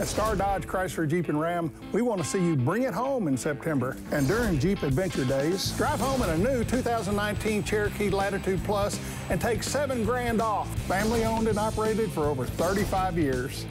At Star Dodge Chrysler Jeep and Ram, we want to see you bring it home in September. And during Jeep Adventure Days, drive home in a new 2019 Cherokee Latitude Plus and take seven grand off. Family owned and operated for over 35 years.